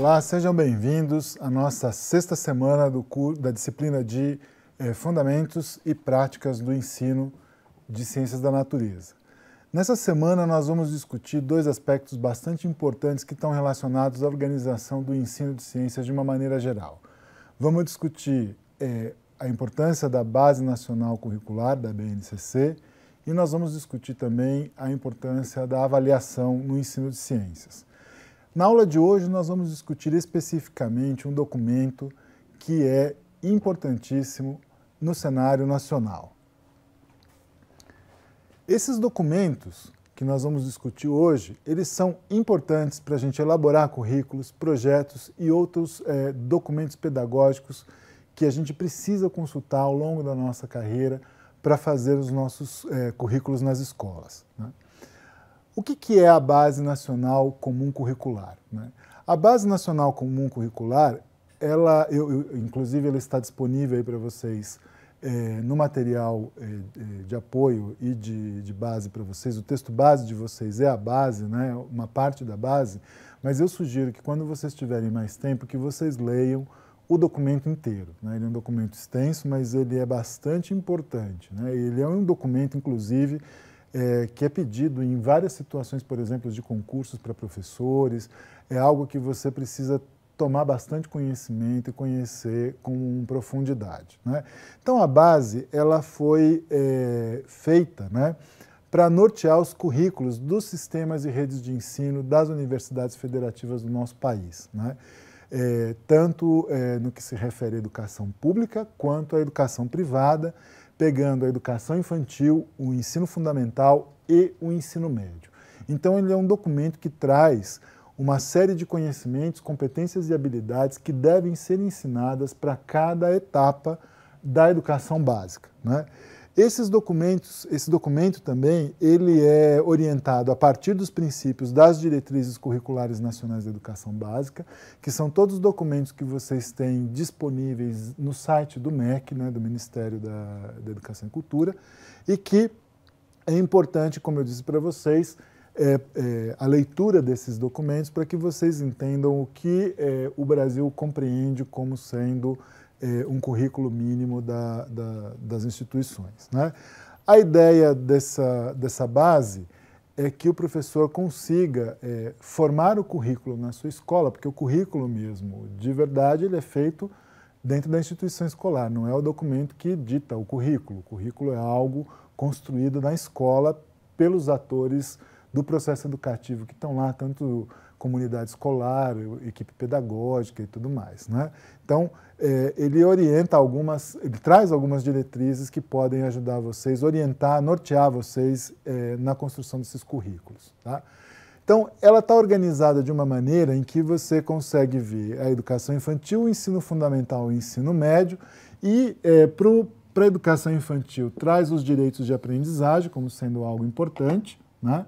Olá, sejam bem-vindos à nossa sexta semana do curso, da disciplina de eh, Fundamentos e Práticas do Ensino de Ciências da Natureza. Nessa semana, nós vamos discutir dois aspectos bastante importantes que estão relacionados à organização do ensino de ciências de uma maneira geral. Vamos discutir eh, a importância da Base Nacional Curricular, da BNCC, e nós vamos discutir também a importância da avaliação no ensino de ciências. Na aula de hoje, nós vamos discutir especificamente um documento que é importantíssimo no cenário nacional. Esses documentos que nós vamos discutir hoje, eles são importantes para a gente elaborar currículos, projetos e outros é, documentos pedagógicos que a gente precisa consultar ao longo da nossa carreira para fazer os nossos é, currículos nas escolas. Né? O que, que é a Base Nacional Comum Curricular? Né? A Base Nacional Comum Curricular, ela, eu, eu, inclusive, ela está disponível para vocês é, no material é, de apoio e de, de base para vocês. O texto base de vocês é a base, né? uma parte da base, mas eu sugiro que quando vocês tiverem mais tempo, que vocês leiam o documento inteiro. Né? Ele é um documento extenso, mas ele é bastante importante. Né? Ele é um documento, inclusive, é, que é pedido em várias situações, por exemplo, de concursos para professores. É algo que você precisa tomar bastante conhecimento e conhecer com profundidade. Né? Então, a base ela foi é, feita né, para nortear os currículos dos sistemas e redes de ensino das universidades federativas do nosso país. Né? É, tanto é, no que se refere à educação pública quanto à educação privada pegando a educação infantil, o ensino fundamental e o ensino médio. Então, ele é um documento que traz uma série de conhecimentos, competências e habilidades que devem ser ensinadas para cada etapa da educação básica. Né? Esses documentos, esse documento também, ele é orientado a partir dos princípios das diretrizes curriculares nacionais da educação básica, que são todos os documentos que vocês têm disponíveis no site do MEC, né, do Ministério da, da Educação e Cultura, e que é importante, como eu disse para vocês, é, é, a leitura desses documentos para que vocês entendam o que é, o Brasil compreende como sendo eh, um currículo mínimo da, da, das instituições. Né? A ideia dessa, dessa base é que o professor consiga eh, formar o currículo na sua escola, porque o currículo mesmo, de verdade, ele é feito dentro da instituição escolar, não é o documento que dita o currículo. O currículo é algo construído na escola pelos atores do processo educativo que estão lá, tanto comunidade escolar, equipe pedagógica e tudo mais. Né? Então, é, ele orienta algumas, ele traz algumas diretrizes que podem ajudar vocês, orientar, nortear vocês é, na construção desses currículos. Tá? Então, ela está organizada de uma maneira em que você consegue ver a educação infantil, o ensino fundamental o ensino médio, e é, para a educação infantil traz os direitos de aprendizagem como sendo algo importante, né?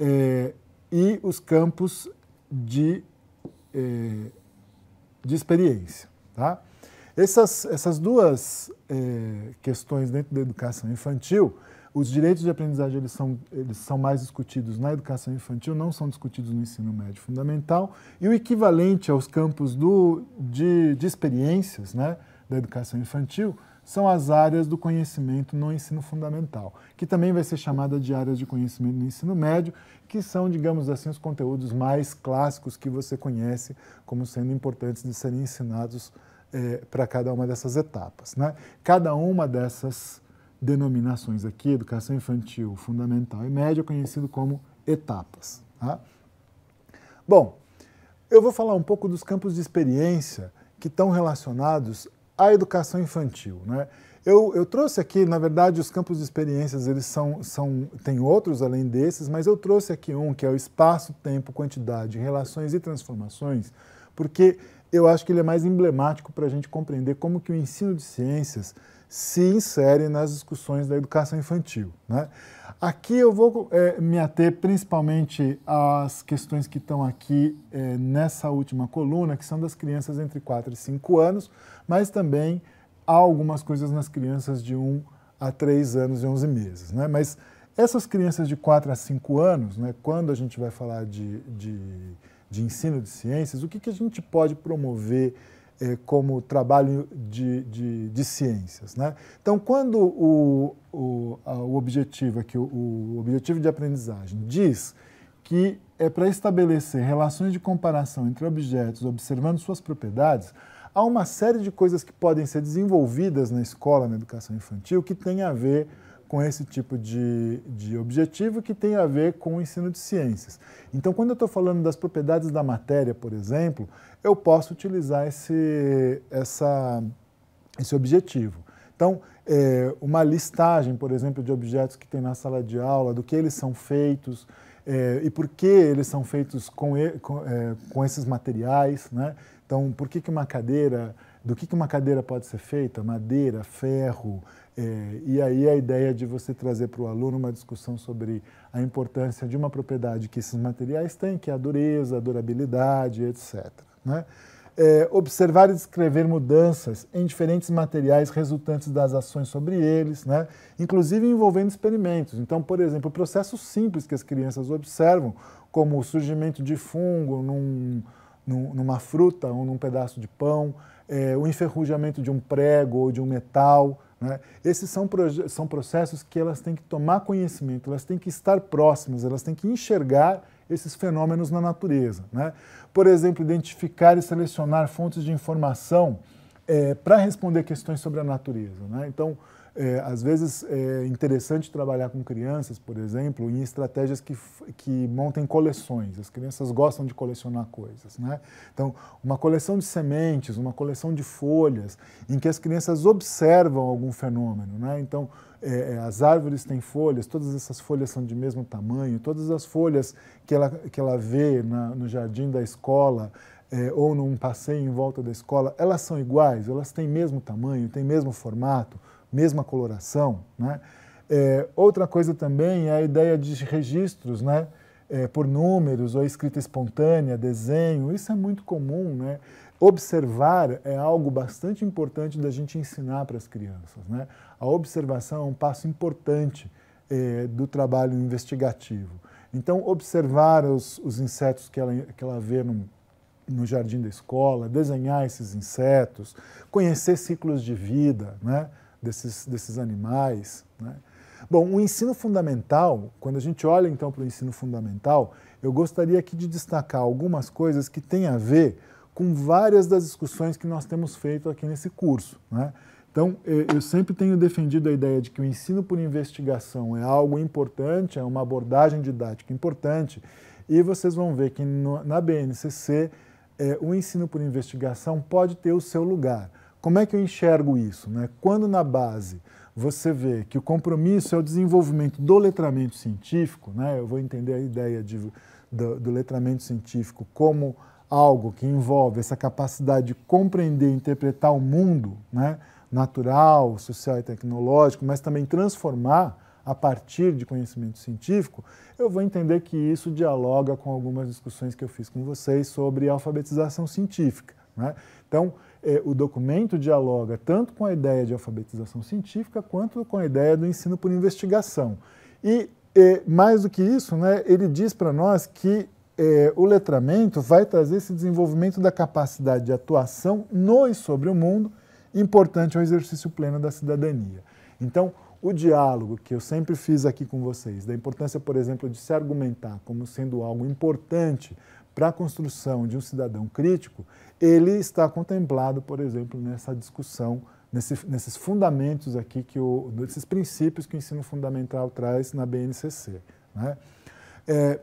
É, e os campos de, eh, de experiência. Tá? Essas, essas duas eh, questões dentro da educação infantil, os direitos de aprendizagem eles são, eles são mais discutidos na educação infantil, não são discutidos no ensino médio fundamental, e o equivalente aos campos do, de, de experiências né, da educação infantil são as áreas do conhecimento no ensino fundamental, que também vai ser chamada de áreas de conhecimento no ensino médio, que são, digamos assim, os conteúdos mais clássicos que você conhece como sendo importantes de serem ensinados é, para cada uma dessas etapas. Né? Cada uma dessas denominações aqui, educação infantil, fundamental e média, é conhecido como etapas. Tá? Bom, eu vou falar um pouco dos campos de experiência que estão relacionados à educação infantil. Né? Eu, eu, trouxe aqui, na verdade, os campos de experiências, eles são, são, tem outros além desses, mas eu trouxe aqui um que é o espaço, tempo, quantidade, relações e transformações, porque eu acho que ele é mais emblemático para a gente compreender como que o ensino de ciências se insere nas discussões da educação infantil. Né? Aqui eu vou é, me ater principalmente às questões que estão aqui é, nessa última coluna, que são das crianças entre 4 e 5 anos, mas também há algumas coisas nas crianças de 1 a 3 anos e 11 meses. Né? Mas essas crianças de 4 a 5 anos, né, quando a gente vai falar de, de, de ensino de ciências, o que, que a gente pode promover como trabalho de, de, de ciências. Né? Então, quando o, o, o objetivo aqui, o, o objetivo de aprendizagem diz que é para estabelecer relações de comparação entre objetos observando suas propriedades, há uma série de coisas que podem ser desenvolvidas na escola, na educação infantil, que tem a ver com esse tipo de, de objetivo que tem a ver com o ensino de ciências. Então, quando eu estou falando das propriedades da matéria, por exemplo, eu posso utilizar esse, essa, esse objetivo. Então, é, uma listagem, por exemplo, de objetos que tem na sala de aula, do que eles são feitos é, e por que eles são feitos com, com, é, com esses materiais. Né? Então, por que, que uma cadeira, do que, uma cadeira pode ser feita? Madeira, ferro, é, e aí a ideia de você trazer para o aluno uma discussão sobre a importância de uma propriedade que esses materiais têm, que é a dureza, a durabilidade, etc. Né? É, observar e descrever mudanças em diferentes materiais resultantes das ações sobre eles, né? inclusive envolvendo experimentos. Então, por exemplo, processos simples que as crianças observam, como o surgimento de fungo num, num, numa fruta ou num pedaço de pão, é, o enferrujamento de um prego ou de um metal, né? Esses são, são processos que elas têm que tomar conhecimento, elas têm que estar próximas, elas têm que enxergar esses fenômenos na natureza. Né? Por exemplo, identificar e selecionar fontes de informação é, para responder questões sobre a natureza. Né? Então, é, às vezes é interessante trabalhar com crianças, por exemplo, em estratégias que, que montem coleções. As crianças gostam de colecionar coisas. Né? Então, uma coleção de sementes, uma coleção de folhas, em que as crianças observam algum fenômeno. Né? Então, é, é as árvores têm folhas, todas essas folhas são de mesmo tamanho, todas as folhas que ela, que ela vê na, no jardim da escola, é, ou num passeio em volta da escola, elas são iguais, elas têm mesmo tamanho, têm mesmo formato mesma coloração. Né? É, outra coisa também é a ideia de registros, né? É, por números ou escrita espontânea, desenho, isso é muito comum. Né? Observar é algo bastante importante da gente ensinar para as crianças. Né? A observação é um passo importante é, do trabalho investigativo. Então, observar os, os insetos que ela, que ela vê no, no jardim da escola, desenhar esses insetos, conhecer ciclos de vida, né? Desses, desses animais. Né? Bom, o ensino fundamental, quando a gente olha então para o ensino fundamental, eu gostaria aqui de destacar algumas coisas que têm a ver com várias das discussões que nós temos feito aqui nesse curso. Né? Então, eu sempre tenho defendido a ideia de que o ensino por investigação é algo importante, é uma abordagem didática importante, e vocês vão ver que no, na BNCC é, o ensino por investigação pode ter o seu lugar. Como é que eu enxergo isso? Né? Quando na base você vê que o compromisso é o desenvolvimento do letramento científico, né? eu vou entender a ideia de, do, do letramento científico como algo que envolve essa capacidade de compreender e interpretar o mundo né? natural, social e tecnológico, mas também transformar a partir de conhecimento científico, eu vou entender que isso dialoga com algumas discussões que eu fiz com vocês sobre alfabetização científica. Né? Então, é, o documento dialoga tanto com a ideia de alfabetização científica quanto com a ideia do ensino por investigação. E, é, mais do que isso, né, ele diz para nós que é, o letramento vai trazer esse desenvolvimento da capacidade de atuação no e sobre o mundo, importante ao exercício pleno da cidadania. Então, o diálogo que eu sempre fiz aqui com vocês, da importância, por exemplo, de se argumentar como sendo algo importante para a construção de um cidadão crítico, ele está contemplado, por exemplo, nessa discussão, nesse, nesses fundamentos aqui, que o, nesses princípios que o ensino fundamental traz na BNCC. Né? É,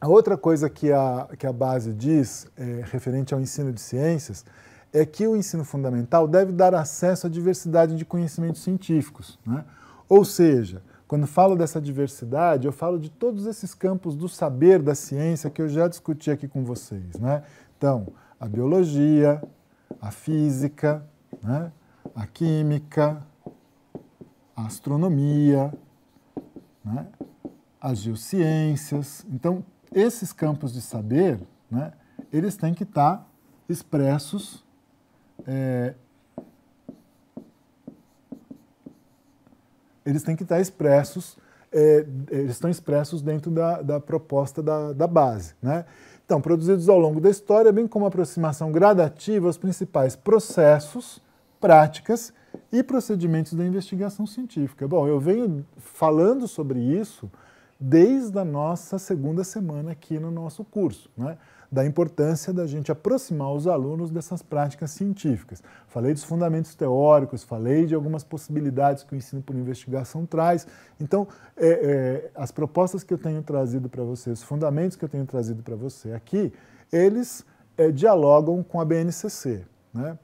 a outra coisa que a, que a base diz, é, referente ao ensino de ciências, é que o ensino fundamental deve dar acesso à diversidade de conhecimentos científicos. Né? Ou seja, quando falo dessa diversidade, eu falo de todos esses campos do saber da ciência que eu já discuti aqui com vocês. Né? Então, a biologia, a física, né? a química, a astronomia, né? as geociências. Então, esses campos de saber, né? eles têm que estar expressos é, eles têm que estar expressos, é, eles estão expressos dentro da, da proposta da, da base. Né? Então, produzidos ao longo da história, bem como aproximação gradativa aos principais processos, práticas e procedimentos da investigação científica. Bom, eu venho falando sobre isso desde a nossa segunda semana aqui no nosso curso, né? Da importância da gente aproximar os alunos dessas práticas científicas. Falei dos fundamentos teóricos, falei de algumas possibilidades que o ensino por investigação traz. Então, é, é, as propostas que eu tenho trazido para você, os fundamentos que eu tenho trazido para você aqui, eles é, dialogam com a BNCC. Né?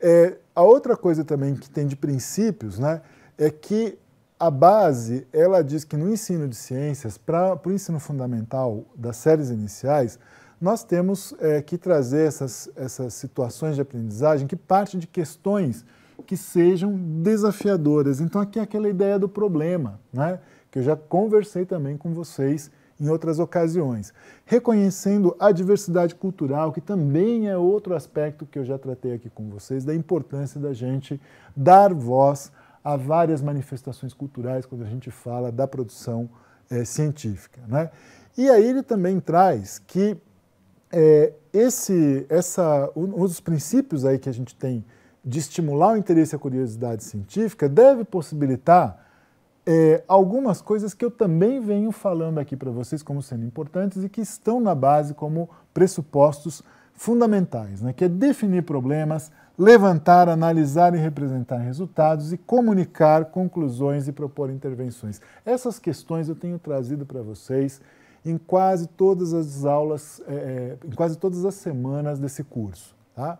É, a outra coisa também que tem de princípios né, é que a base, ela diz que no ensino de ciências, para o ensino fundamental das séries iniciais, nós temos é, que trazer essas, essas situações de aprendizagem que partem de questões que sejam desafiadoras. Então, aqui é aquela ideia do problema, né? que eu já conversei também com vocês em outras ocasiões. Reconhecendo a diversidade cultural, que também é outro aspecto que eu já tratei aqui com vocês, da importância da gente dar voz a várias manifestações culturais quando a gente fala da produção é, científica. Né? E aí ele também traz que é, esse, essa, um dos princípios aí que a gente tem de estimular o interesse e a curiosidade científica deve possibilitar é, algumas coisas que eu também venho falando aqui para vocês como sendo importantes e que estão na base como pressupostos fundamentais, né, que é definir problemas, levantar, analisar e representar resultados e comunicar conclusões e propor intervenções. Essas questões eu tenho trazido para vocês em quase todas as aulas, é, é, em quase todas as semanas desse curso. Tá?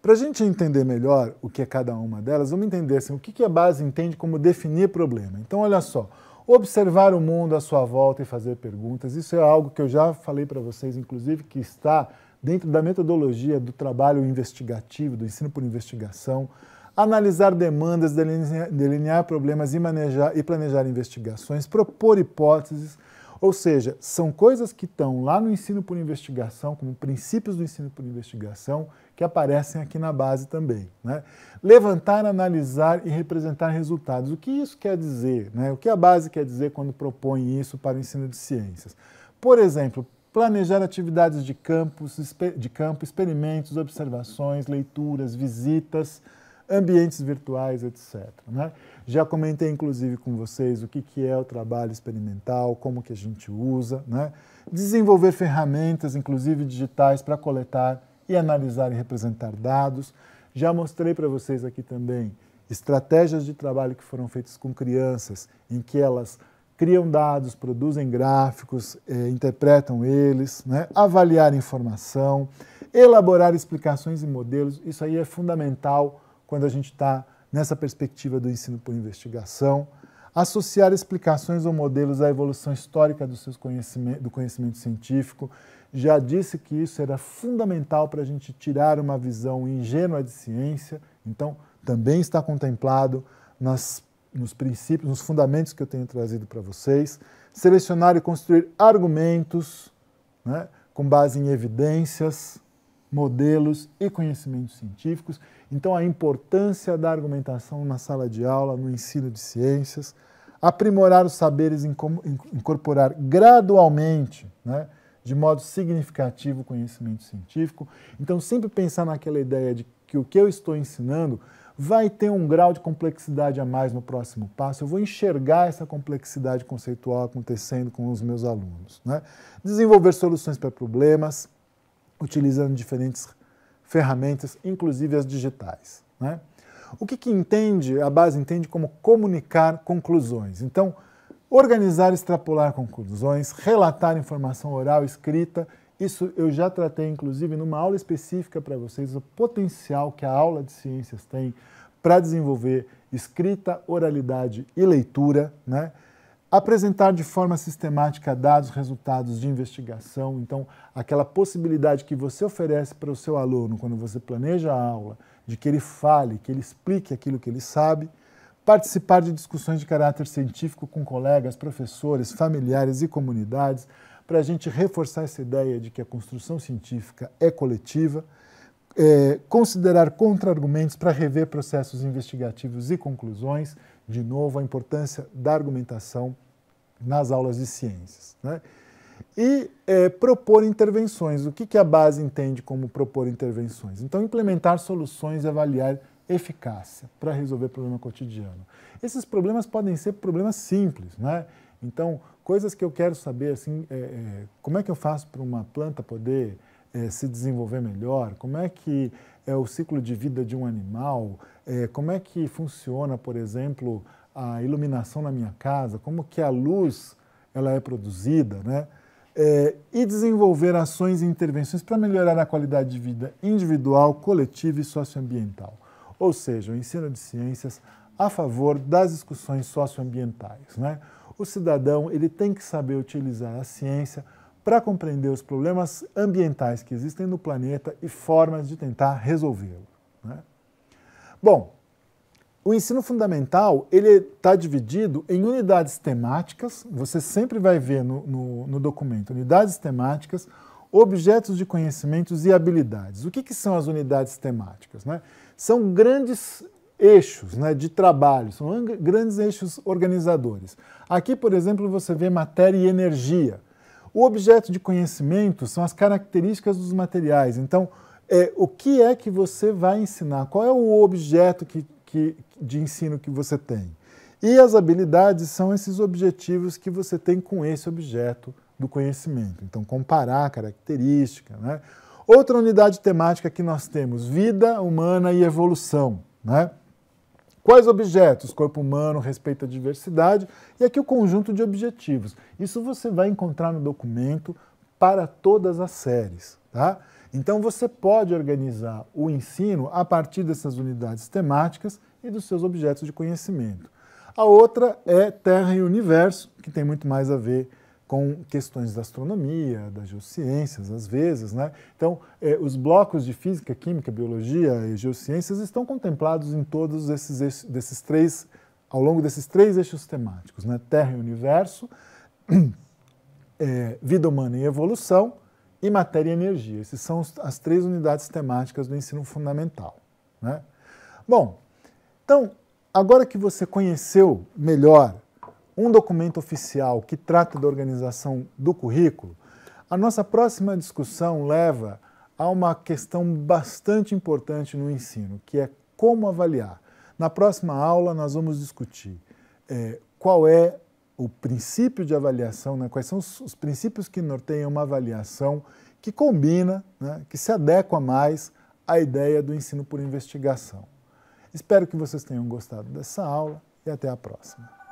Para a gente entender melhor o que é cada uma delas, vamos entender assim, o que a base entende como definir problema. Então, olha só, observar o mundo à sua volta e fazer perguntas, isso é algo que eu já falei para vocês, inclusive, que está dentro da metodologia do trabalho investigativo, do ensino por investigação analisar demandas, delinear, problemas e, manejar, e planejar investigações, propor hipóteses, ou seja, são coisas que estão lá no ensino por investigação, como princípios do ensino por investigação, que aparecem aqui na base também. Né? Levantar, analisar e representar resultados. O que isso quer dizer? Né? O que a base quer dizer quando propõe isso para o ensino de ciências? Por exemplo, planejar atividades de, campus, de campo, experimentos, observações, leituras, visitas, ambientes virtuais, etc. Né? Já comentei, inclusive, com vocês o que, que é o trabalho experimental, como que a gente usa, né? desenvolver ferramentas, inclusive digitais, para coletar e analisar e representar dados. Já mostrei para vocês aqui também estratégias de trabalho que foram feitas com crianças, em que elas criam dados, produzem gráficos, eh, interpretam eles, né? avaliar informação, elaborar explicações e modelos. Isso aí é fundamental quando a gente está nessa perspectiva do ensino por investigação, associar explicações ou modelos à evolução histórica do, seus conhecimento, do conhecimento científico. Já disse que isso era fundamental para a gente tirar uma visão ingênua de ciência, então também está contemplado nas, nos princípios, nos fundamentos que eu tenho trazido para vocês. Selecionar e construir argumentos né, com base em evidências, modelos e conhecimentos científicos. Então, a importância da argumentação na sala de aula, no ensino de ciências, aprimorar os saberes, incorporar gradualmente, né, de modo significativo, o conhecimento científico. Então, sempre pensar naquela ideia de que o que eu estou ensinando vai ter um grau de complexidade a mais no próximo passo. Eu vou enxergar essa complexidade conceitual acontecendo com os meus alunos. Né? Desenvolver soluções para problemas, utilizando diferentes ferramentas, inclusive as digitais. Né? O que, que entende, a base entende como comunicar conclusões. Então, organizar extrapolar conclusões, relatar informação oral escrita, isso eu já tratei, inclusive, numa aula específica para vocês, o potencial que a aula de ciências tem para desenvolver escrita, oralidade e leitura, né? Apresentar de forma sistemática dados, resultados de investigação. Então, aquela possibilidade que você oferece para o seu aluno quando você planeja a aula, de que ele fale, que ele explique aquilo que ele sabe. Participar de discussões de caráter científico com colegas, professores, familiares e comunidades, para a gente reforçar essa ideia de que a construção científica é coletiva. É, considerar contra-argumentos para rever processos investigativos e conclusões. De novo, a importância da argumentação nas aulas de ciências. Né? E é, propor intervenções. O que, que a base entende como propor intervenções? Então, implementar soluções e avaliar eficácia para resolver problema cotidiano. Esses problemas podem ser problemas simples, né? Então, coisas que eu quero saber, assim, é, é, como é que eu faço para uma planta poder é, se desenvolver melhor? Como é que é o ciclo de vida de um animal? É, como é que funciona, por exemplo, a iluminação na minha casa? Como que a luz ela é produzida, né? É, e desenvolver ações e intervenções para melhorar a qualidade de vida individual, coletiva e socioambiental. Ou seja, o ensino de ciências a favor das discussões socioambientais. Né? O cidadão ele tem que saber utilizar a ciência para compreender os problemas ambientais que existem no planeta e formas de tentar resolvê-los. Né? Bom, o ensino fundamental ele está dividido em unidades temáticas. Você sempre vai ver no, no, no, documento unidades temáticas, objetos de conhecimentos e habilidades. O que, que são as unidades temáticas? Né? São grandes eixos né, de trabalho, são grandes eixos organizadores. Aqui, por exemplo, você vê matéria e energia. O objeto de conhecimento são as características dos materiais. Então, é, o que é que você vai ensinar? Qual é o objeto que, que, de ensino que você tem? E as habilidades são esses objetivos que você tem com esse objeto do conhecimento. Então, comparar característica. Né? Outra unidade temática que nós temos, vida humana e evolução. Né? Quais objetos? Corpo humano, respeito à diversidade e aqui o conjunto de objetivos. Isso você vai encontrar no documento para todas as séries. Tá? Então você pode organizar o ensino a partir dessas unidades temáticas e dos seus objetos de conhecimento. A outra é Terra e Universo, que tem muito mais a ver com questões da astronomia, das geociências, às vezes. Né? Então, eh, os blocos de física, química, biologia e geociências estão contemplados em todos esses desses três, ao longo desses três eixos temáticos, né? Terra e Universo, eh, vida humana e evolução e matéria e energia. Essas são as três unidades temáticas do ensino fundamental. Né? Bom, então, agora que você conheceu melhor um documento oficial que trata da organização do currículo, a nossa próxima discussão leva a uma questão bastante importante no ensino, que é como avaliar. Na próxima aula, nós vamos discutir é, qual é o princípio de avaliação, né, quais são os, os, princípios que norteiam uma avaliação que combina, né, que se adequa mais à ideia do ensino por investigação. Espero que vocês tenham gostado dessa aula e até a próxima.